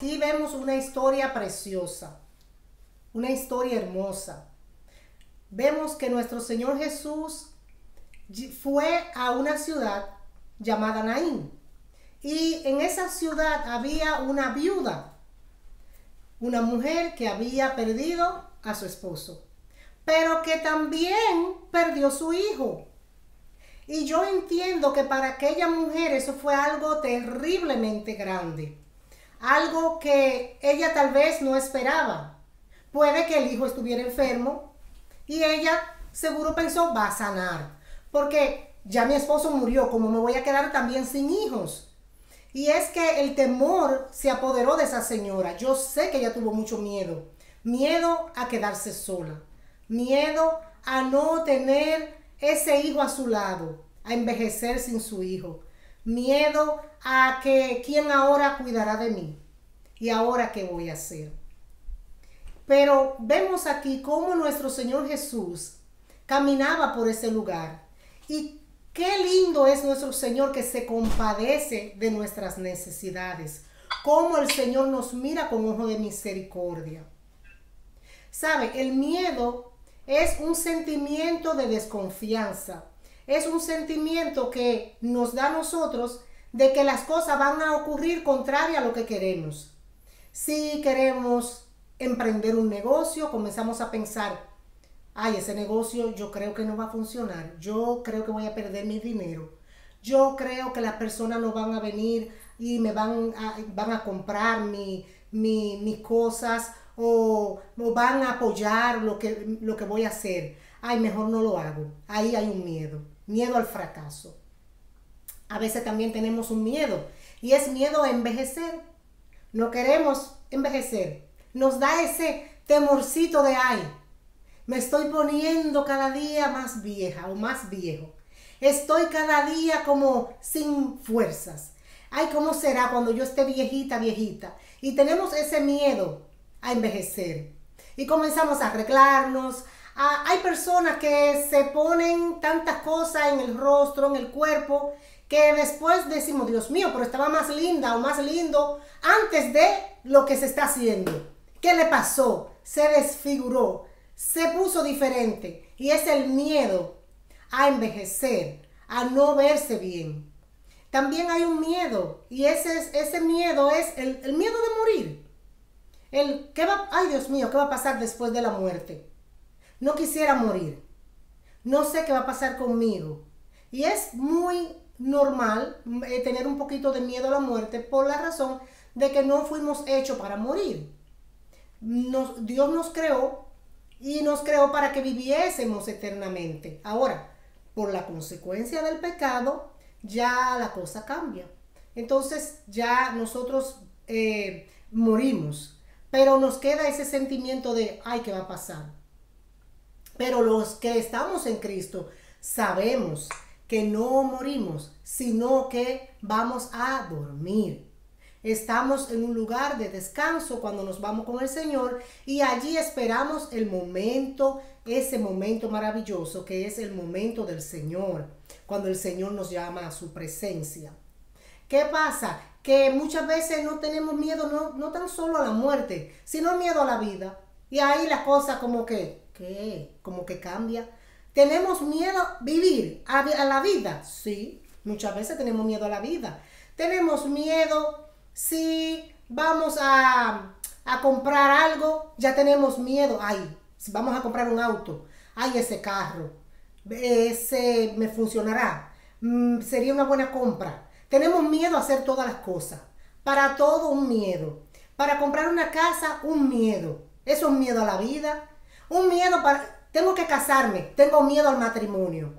Aquí vemos una historia preciosa, una historia hermosa. Vemos que nuestro Señor Jesús fue a una ciudad llamada Naín. Y en esa ciudad había una viuda, una mujer que había perdido a su esposo, pero que también perdió su hijo. Y yo entiendo que para aquella mujer eso fue algo terriblemente grande, algo que ella tal vez no esperaba. Puede que el hijo estuviera enfermo y ella seguro pensó, va a sanar, porque ya mi esposo murió, como me voy a quedar también sin hijos. Y es que el temor se apoderó de esa señora. Yo sé que ella tuvo mucho miedo. Miedo a quedarse sola. Miedo a no tener ese hijo a su lado, a envejecer sin su hijo. Miedo a que quién ahora cuidará de mí. ¿Y ahora qué voy a hacer? Pero vemos aquí cómo nuestro Señor Jesús caminaba por ese lugar y Qué lindo es nuestro Señor que se compadece de nuestras necesidades. Cómo el Señor nos mira con ojo de misericordia. Sabe, el miedo es un sentimiento de desconfianza. Es un sentimiento que nos da a nosotros de que las cosas van a ocurrir contraria a lo que queremos. Si queremos emprender un negocio, comenzamos a pensar, ay, ese negocio yo creo que no va a funcionar, yo creo que voy a perder mi dinero, yo creo que las personas no van a venir y me van a, comprar mi, mis cosas o, van a apoyar lo que, lo que voy a hacer. Ay, mejor no lo hago. Ahí hay un miedo, miedo al fracaso. A veces también tenemos un miedo y es miedo a envejecer. No queremos envejecer. Nos da ese temorcito de ay, me estoy poniendo cada día más vieja o más viejo. Estoy cada día como sin fuerzas. Ay, ¿cómo será cuando yo esté viejita, viejita? Y tenemos ese miedo a envejecer. Y comenzamos a arreglarnos. Hay personas que se ponen tantas cosas en el rostro, en el cuerpo, que después decimos, Dios mío, pero estaba más linda o más lindo antes de lo que se está haciendo. ¿Qué le pasó? Se desfiguró se puso diferente y es el miedo a envejecer, a no verse bien. También hay un miedo y ese, ese miedo es el, miedo de morir. El, ¿qué va, ay Dios mío, ¿qué va a pasar después de la muerte? No quisiera morir. No sé qué va a pasar conmigo. Y es muy normal eh, tener un poquito de miedo a la muerte por la razón de que no fuimos hechos para morir. Dios nos creó y nos creó para que viviésemos eternamente. Ahora, por la consecuencia del pecado, ya la cosa cambia. Entonces ya nosotros eh, morimos, pero nos queda ese sentimiento de, ay, ¿qué va a pasar? Pero los que estamos en Cristo sabemos que no morimos, sino que vamos a dormir. Estamos en un lugar de descanso cuando nos vamos con el Señor y allí esperamos el momento, ese momento maravilloso que es el momento del Señor, cuando el Señor nos llama a su presencia. ¿Qué pasa? Que muchas veces no tenemos miedo, no, no tan solo a la muerte, sino miedo a la vida. Y ahí la cosa como que, ¿qué? Como que cambia. ¿Tenemos miedo a vivir a, a la vida? Sí, muchas veces tenemos miedo a la vida. Tenemos miedo si vamos a, comprar algo, ya tenemos miedo. Ay, si vamos a comprar un auto, ay, ese carro, ese me funcionará. Mm, sería una buena compra. Tenemos miedo a hacer todas las cosas. Para todo un miedo. Para comprar una casa, un miedo. Eso es miedo a la vida. Un miedo para... Tengo que casarme. Tengo miedo al matrimonio.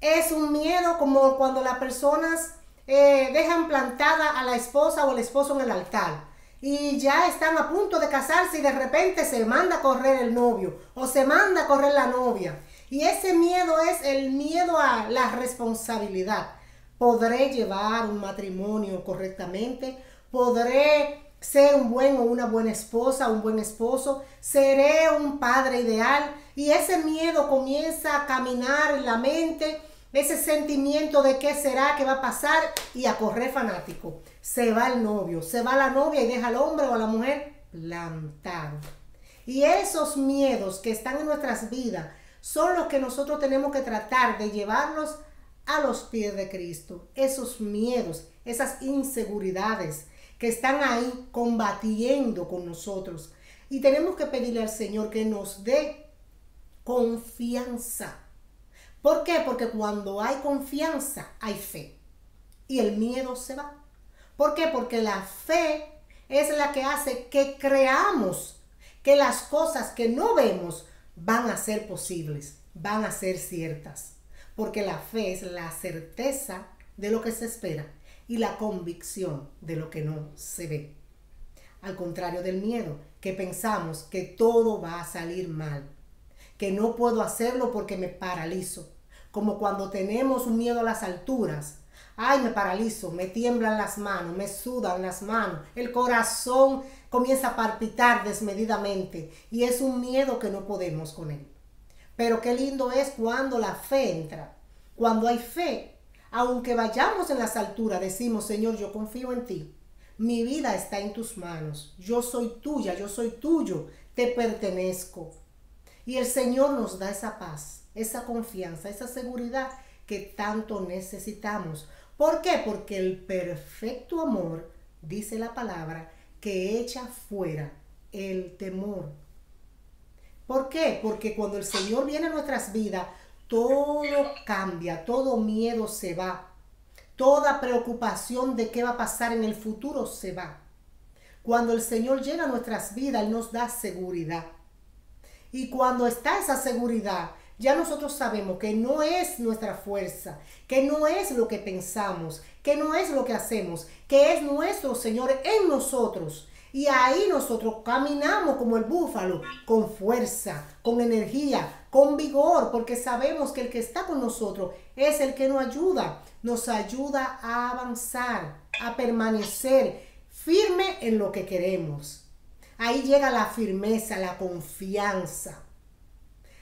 Es un miedo como cuando las personas eh, dejan plantada a la esposa o el esposo en el altar y ya están a punto de casarse y de repente se manda a correr el novio o se manda a correr la novia. Y ese miedo es el miedo a la responsabilidad. ¿Podré llevar un matrimonio correctamente? ¿Podré ser un buen o una buena esposa, un buen esposo? ¿Seré un padre ideal? Y ese miedo comienza a caminar en la mente ese sentimiento de qué será, qué va a pasar y a correr fanático. Se va el novio, se va la novia y deja al hombre o a la mujer plantado. Y esos miedos que están en nuestras vidas son los que nosotros tenemos que tratar de llevarlos a los pies de Cristo. Esos miedos, esas inseguridades que están ahí combatiendo con nosotros. Y tenemos que pedirle al Señor que nos dé confianza ¿Por qué? Porque cuando hay confianza, hay fe. Y el miedo se va. ¿Por qué? Porque la fe es la que hace que creamos que las cosas que no vemos van a ser posibles, van a ser ciertas. Porque la fe es la certeza de lo que se espera y la convicción de lo que no se ve. Al contrario del miedo, que pensamos que todo va a salir mal, que no puedo hacerlo porque me paralizo, como cuando tenemos un miedo a las alturas. Ay, me paralizo, me tiemblan las manos, me sudan las manos, el corazón comienza a palpitar desmedidamente y es un miedo que no podemos con él. Pero qué lindo es cuando la fe entra, cuando hay fe, aunque vayamos en las alturas, decimos, Señor, yo confío en ti, mi vida está en tus manos, yo soy tuya, yo soy tuyo, te pertenezco. Y el Señor nos da esa paz esa confianza, esa seguridad que tanto necesitamos. ¿Por qué? Porque el perfecto amor, dice la palabra, que echa fuera el temor. ¿Por qué? Porque cuando el Señor viene a nuestras vidas, todo cambia, todo miedo se va, toda preocupación de qué va a pasar en el futuro se va. Cuando el Señor llega a nuestras vidas, Él nos da seguridad. Y cuando está esa seguridad, ya nosotros sabemos que no es nuestra fuerza, que no es lo que pensamos, que no es lo que hacemos, que es nuestro Señor en nosotros. Y ahí nosotros caminamos como el búfalo, con fuerza, con energía, con vigor, porque sabemos que el que está con nosotros es el que nos ayuda, nos ayuda a avanzar, a permanecer firme en lo que queremos. Ahí llega la firmeza, la confianza.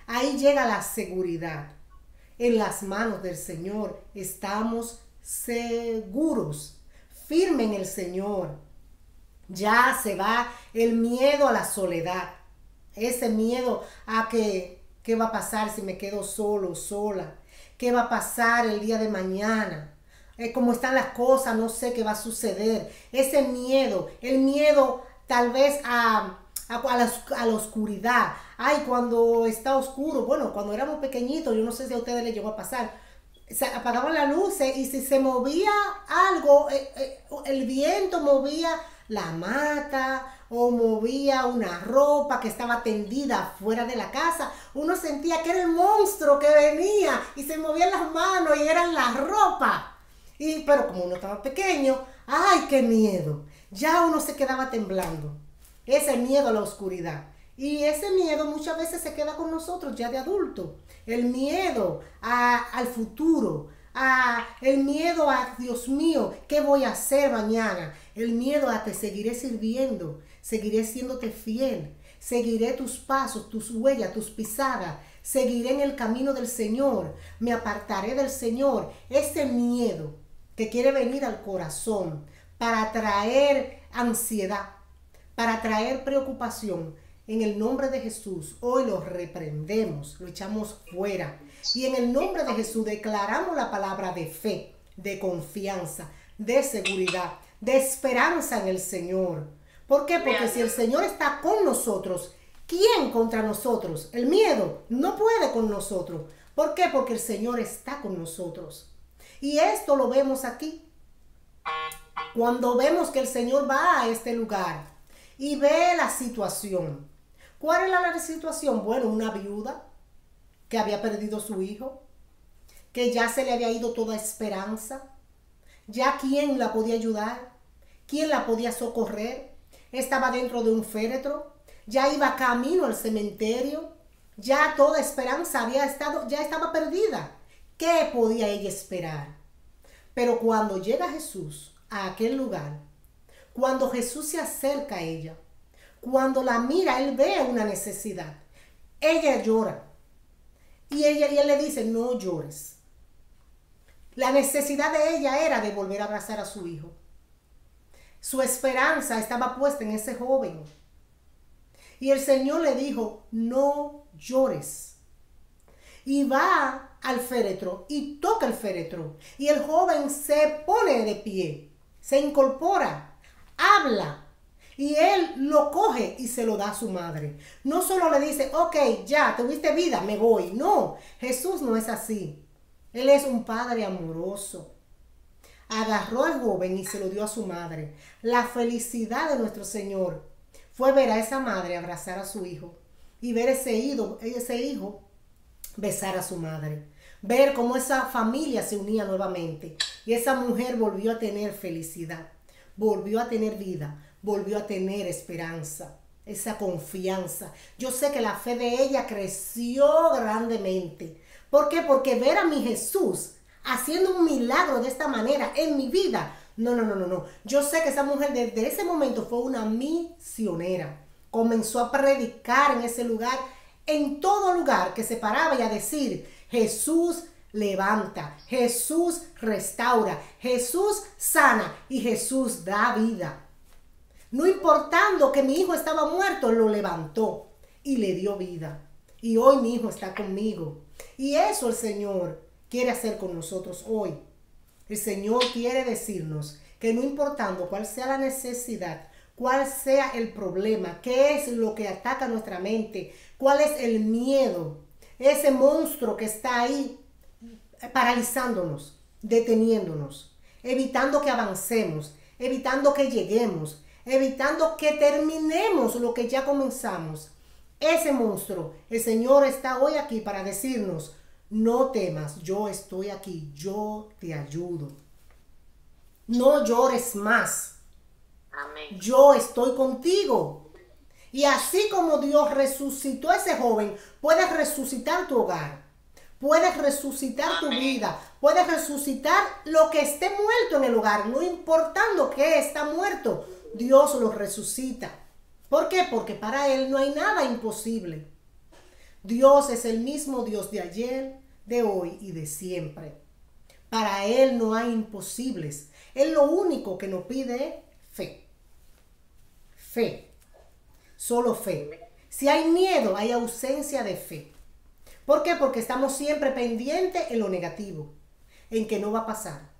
Ahí llega la seguridad. En las manos del Señor estamos seguros, firme en el Señor. Ya se va el miedo a la soledad, ese miedo a que, ¿qué va a pasar si me quedo solo, sola? ¿Qué va a pasar el día de mañana? Eh, ¿Cómo están las cosas? No sé qué va a suceder. Ese miedo, el miedo tal vez a, a, la, oscuridad. Ay, cuando está oscuro, bueno, cuando éramos pequeñitos, yo no sé si a ustedes les llegó a pasar, se apagaban las luces y si se movía algo, eh, eh, el viento movía la mata o movía una ropa que estaba tendida fuera de la casa, uno sentía que era el monstruo que venía y se movían las manos y eran la ropa. Y, pero como uno estaba pequeño, ¡ay, qué miedo! Ya uno se quedaba temblando ese miedo a la oscuridad. Y ese miedo muchas veces se queda con nosotros ya de adulto. El miedo al futuro, a, el miedo a, Dios mío, ¿qué voy a hacer mañana? El miedo a te seguiré sirviendo, seguiré siéndote fiel, seguiré tus pasos, tus huellas, tus pisadas, seguiré en el camino del Señor, me apartaré del Señor. Ese miedo que quiere venir al corazón para traer ansiedad, para traer preocupación, en el nombre de Jesús, hoy lo reprendemos, lo echamos fuera. Y en el nombre de Jesús declaramos la palabra de fe, de confianza, de seguridad, de esperanza en el Señor. ¿Por qué? Porque si el Señor está con nosotros, ¿quién contra nosotros? El miedo no puede con nosotros. ¿Por qué? Porque el Señor está con nosotros. Y esto lo vemos aquí. Cuando vemos que el Señor va a este lugar, y ve la situación. ¿Cuál era la situación? Bueno, una viuda que había perdido su hijo, que ya se le había ido toda esperanza, ya quién la podía ayudar, quién la podía socorrer, estaba dentro de un féretro, ya iba camino al cementerio, ya toda esperanza había estado, ya estaba perdida. ¿Qué podía ella esperar? Pero cuando llega Jesús a aquel lugar, cuando Jesús se acerca a ella, cuando la mira, él ve una necesidad. Ella llora. Y, ella, él le dice, no llores. La necesidad de ella era de volver a abrazar a su hijo. Su esperanza estaba puesta en ese joven. Y el Señor le dijo, no llores. Y va al féretro y toca el féretro. Y el joven se pone de pie, se incorpora, habla. Y él lo coge y se lo da a su madre. No solo le dice, ok, ya, tuviste vida, me voy. No, Jesús no es así. Él es un padre amoroso. Agarró al joven y se lo dio a su madre. La felicidad de nuestro Señor fue ver a esa madre abrazar a su hijo y ver ese hijo, ese hijo besar a su madre. Ver cómo esa familia se unía nuevamente y esa mujer volvió a tener felicidad, volvió a tener vida, volvió a tener esperanza, esa confianza. Yo sé que la fe de ella creció grandemente ¿Por qué? Porque ver a mi Jesús haciendo un milagro de esta manera en mi vida. No, no, no, no, no. Yo sé que esa mujer desde ese momento fue una misionera. Comenzó a predicar en ese lugar, en todo lugar que se paraba y a decir, Jesús levanta, Jesús restaura, Jesús sana y Jesús da vida. No importando que mi hijo estaba muerto, lo levantó y le dio vida. Y hoy mi hijo está conmigo. Y eso el Señor quiere hacer con nosotros hoy. El Señor quiere decirnos que no importando cuál sea la necesidad, cuál sea el problema, qué es lo que ataca nuestra mente, cuál es el miedo, ese monstruo que está ahí paralizándonos, deteniéndonos, evitando que avancemos, evitando que lleguemos, evitando que terminemos lo que ya comenzamos ese monstruo. El Señor está hoy aquí para decirnos, no temas, yo estoy aquí, yo te ayudo. No llores más. Amén. Yo estoy contigo. Y así como Dios resucitó a ese joven, puedes resucitar tu hogar. Puedes resucitar tu vida. Puedes resucitar lo que esté muerto en el hogar. No importando que está muerto, Dios lo resucita. ¿Por qué? Porque para Él no hay nada imposible. Dios es el mismo Dios de ayer, de hoy y de siempre. Para Él no hay imposibles. Él lo único que nos pide es fe. Fe. Solo fe. Si hay miedo, hay ausencia de fe. ¿Por qué? Porque estamos siempre pendientes en lo negativo, en que no va a pasar,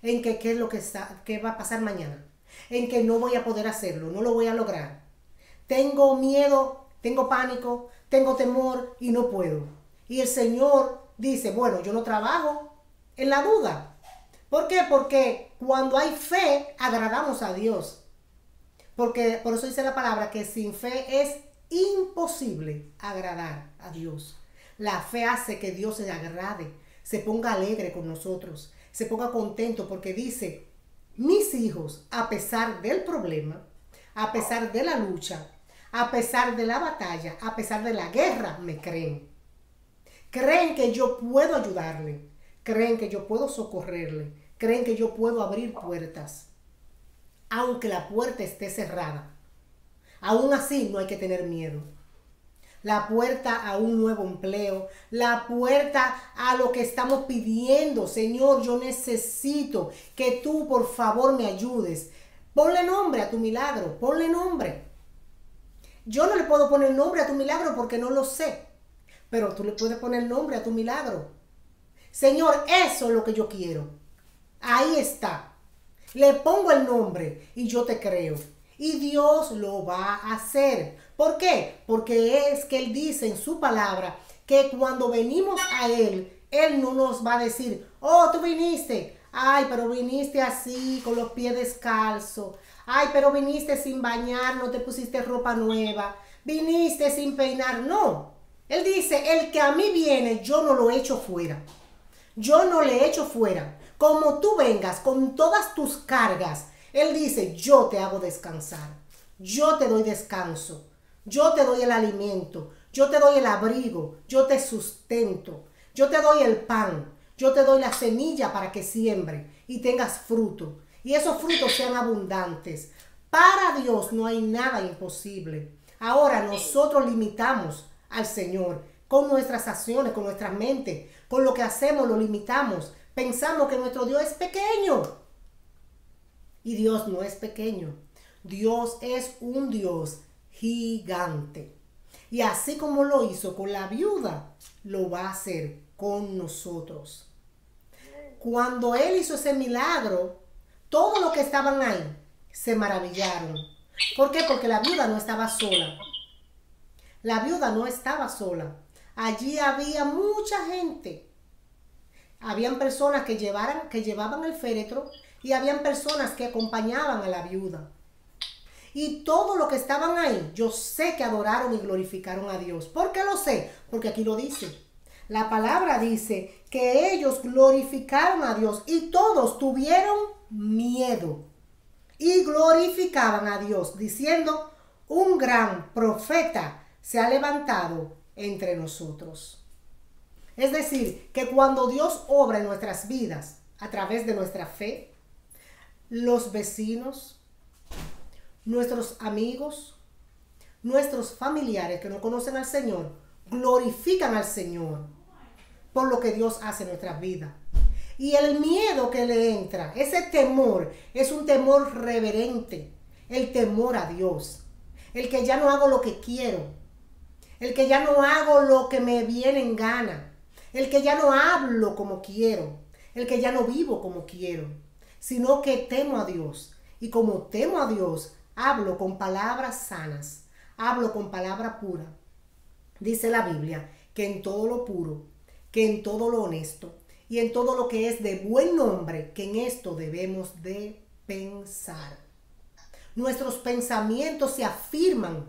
en que qué es lo que, está, qué va a pasar mañana, en que no voy a poder hacerlo, no lo voy a lograr, tengo miedo, tengo pánico, tengo temor y no puedo. Y el Señor dice, bueno, yo no trabajo en la duda. ¿Por qué? Porque cuando hay fe, agradamos a Dios. Porque por eso dice la palabra que sin fe es imposible agradar a Dios. La fe hace que Dios se agrade, se ponga alegre con nosotros, se ponga contento porque dice, mis hijos, a pesar del problema, a pesar de la lucha, a pesar de la batalla, a pesar de la guerra, me creen. Creen que yo puedo ayudarle, creen que yo puedo socorrerle, creen que yo puedo abrir puertas, aunque la puerta esté cerrada. Aún así no hay que tener miedo. La puerta a un nuevo empleo, la puerta a lo que estamos pidiendo. Señor, yo necesito que tú por favor me ayudes. Ponle nombre a tu milagro, ponle nombre. Yo no le puedo poner nombre a tu milagro porque no lo sé, pero tú le puedes poner nombre a tu milagro. Señor, eso es lo que yo quiero. Ahí está. Le pongo el nombre y yo te creo. Y Dios lo va a hacer. ¿Por qué? Porque es que Él dice en su palabra que cuando venimos a Él, Él no nos va a decir, oh, tú viniste. Ay, pero viniste así, con los pies descalzos. Ay, pero viniste sin bañar, no te pusiste ropa nueva, viniste sin peinar. No. Él dice, el que a mí viene, yo no lo echo fuera. Yo no le echo fuera. Como tú vengas con todas tus cargas, Él dice, yo te hago descansar. Yo te doy descanso. Yo te doy el alimento. Yo te doy el abrigo. Yo te sustento. Yo te doy el pan. Yo te doy la semilla para que siembre y tengas fruto y esos frutos sean abundantes. Para Dios no hay nada imposible. Ahora nosotros limitamos al Señor con nuestras acciones, con nuestra mente, con lo que hacemos lo limitamos. pensamos que nuestro Dios es pequeño. Y Dios no es pequeño. Dios es un Dios gigante. Y así como lo hizo con la viuda, lo va a hacer con nosotros. Cuando Él hizo ese milagro, todos los que estaban ahí se maravillaron. ¿Por qué? Porque la viuda no estaba sola. La viuda no estaba sola. Allí había mucha gente. Habían personas que, llevaran, que llevaban el féretro y habían personas que acompañaban a la viuda. Y todo lo que estaban ahí, yo sé que adoraron y glorificaron a Dios. ¿Por qué lo sé? Porque aquí lo dice. La palabra dice que ellos glorificaron a Dios y todos tuvieron miedo y glorificaban a Dios, diciendo, un gran profeta se ha levantado entre nosotros. Es decir, que cuando Dios obra en nuestras vidas a través de nuestra fe, los vecinos, nuestros amigos, nuestros familiares que no conocen al Señor, glorifican al Señor por lo que Dios hace en nuestras vidas. Y el miedo que le entra, ese temor, es un temor reverente, el temor a Dios, el que ya no hago lo que quiero, el que ya no hago lo que me viene en gana, el que ya no hablo como quiero, el que ya no vivo como quiero, sino que temo a Dios. Y como temo a Dios, hablo con palabras sanas, hablo con palabra pura. Dice la Biblia que en todo lo puro, que en todo lo honesto y en todo lo que es de buen nombre, que en esto debemos de pensar. Nuestros pensamientos se afirman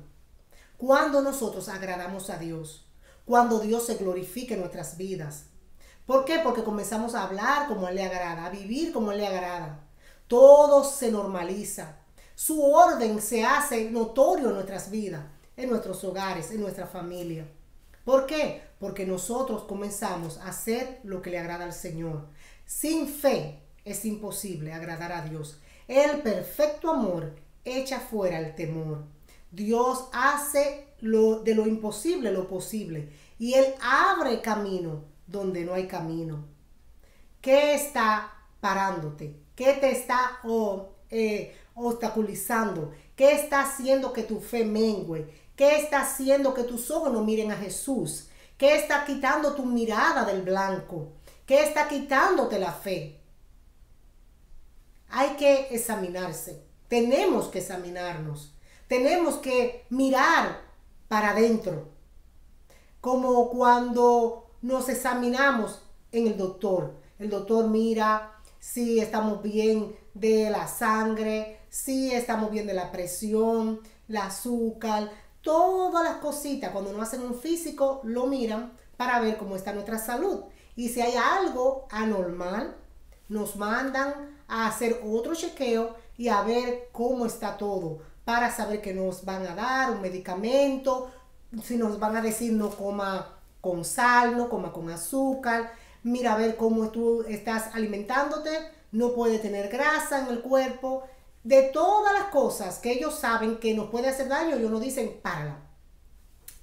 cuando nosotros agradamos a Dios cuando Dios se glorifique en nuestras vidas. ¿Por qué? Porque comenzamos a hablar como Él le agrada, a vivir como Él le agrada. Todo se normaliza. Su orden se hace notorio en nuestras vidas, en nuestros hogares, en nuestra familia. ¿Por qué? Porque nosotros comenzamos a hacer lo que le agrada al Señor. Sin fe es imposible agradar a Dios. El perfecto amor echa fuera el temor. Dios hace lo, de lo imposible lo posible y Él abre camino donde no hay camino. ¿Qué está parándote? ¿Qué te está eh, obstaculizando? ¿Qué está haciendo que tu fe mengue? ¿Qué está haciendo que tus ojos no miren a Jesús? ¿Qué está quitando tu mirada del blanco? ¿Qué está quitándote la fe? Hay que examinarse. Tenemos que examinarnos. Tenemos que mirar para adentro. Como cuando nos examinamos en el doctor. El doctor mira si estamos bien de la sangre, si estamos bien de la presión, la azúcar, todas las cositas. Cuando nos hacen un físico, lo miran para ver cómo está nuestra salud. Y si hay algo anormal, nos mandan a hacer otro chequeo y a ver cómo está todo para saber que nos van a dar un medicamento, si nos van a decir no coma con sal, no coma con azúcar, mira a ver cómo tú estás alimentándote, no puede tener grasa en el cuerpo, de todas las cosas que ellos saben que nos puede hacer daño, ellos nos dicen,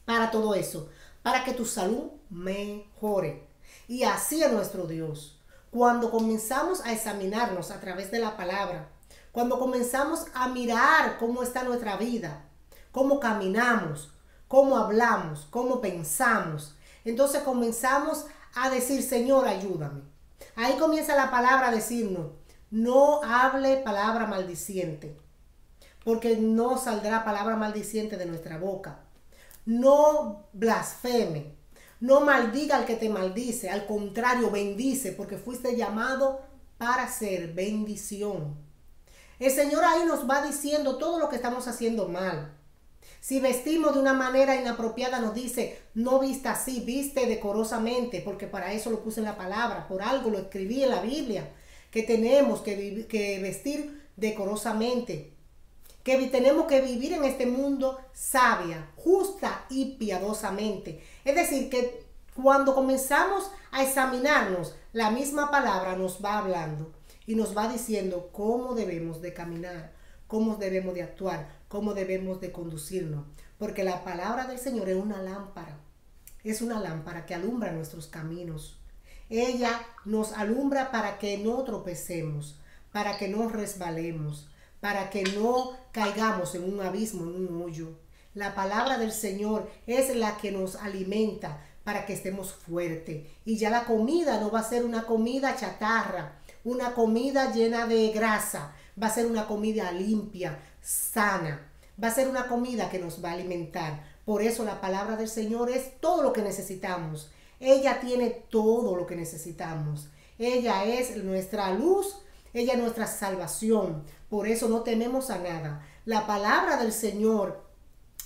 para, todo eso, para que tu salud mejore. Y así es nuestro Dios. Cuando comenzamos a examinarnos a través de la palabra, cuando comenzamos a mirar cómo está nuestra vida, cómo caminamos, cómo hablamos, cómo pensamos, entonces comenzamos a decir, Señor, ayúdame. Ahí comienza la palabra a decirnos, no hable palabra maldiciente, porque no saldrá palabra maldiciente de nuestra boca. No blasfeme, no maldiga al que te maldice, al contrario, bendice, porque fuiste llamado para ser bendición. El Señor ahí nos va diciendo todo lo que estamos haciendo mal. Si vestimos de una manera inapropiada, nos dice, no vista así, viste decorosamente, porque para eso lo puse en la palabra, por algo lo escribí en la Biblia, que tenemos que, que vestir decorosamente, que tenemos que vivir en este mundo sabia, justa y piadosamente. Es decir, que cuando comenzamos a examinarnos, la misma palabra nos va hablando y nos va diciendo cómo debemos de caminar, cómo debemos de actuar, cómo debemos de conducirnos. Porque la palabra del Señor es una lámpara, es una lámpara que alumbra nuestros caminos. ella nos alumbra para que no tropecemos, para que no resbalemos, para que no caigamos en un abismo, en un hoyo. La palabra del Señor es la que nos alimenta para que estemos fuertes. Y ya la comida no va a ser una comida chatarra, una comida llena de grasa, va a ser una comida limpia, sana, va a ser una comida que nos va a alimentar. Por eso la palabra del Señor es todo lo que necesitamos. Ella tiene todo lo que necesitamos. Ella es nuestra luz, ella es nuestra salvación. Por eso no tememos a nada. La palabra del Señor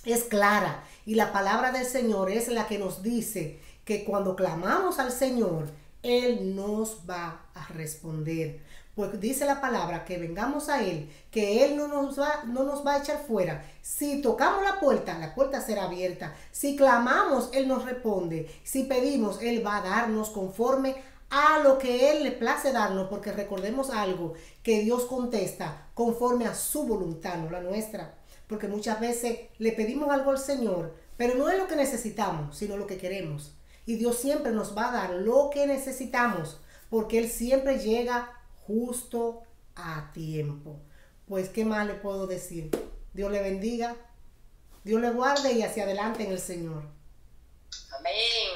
es clara y la palabra del Señor es la que nos dice que cuando clamamos al Señor, Él nos va a responder. Pues dice la palabra que vengamos a Él, que Él no nos, va, no nos va a echar fuera. Si tocamos la puerta, la puerta será abierta. Si clamamos, Él nos responde. Si pedimos, Él va a darnos conforme a lo que Él le place darnos, porque recordemos algo, que Dios contesta conforme a su voluntad, no la nuestra porque muchas veces le pedimos algo al Señor, pero no es lo que necesitamos, sino lo que queremos. Y Dios siempre nos va a dar lo que necesitamos, porque Él siempre llega justo a tiempo. Pues, ¿qué más le puedo decir? Dios le bendiga, Dios le guarde y hacia adelante en el Señor. Amén.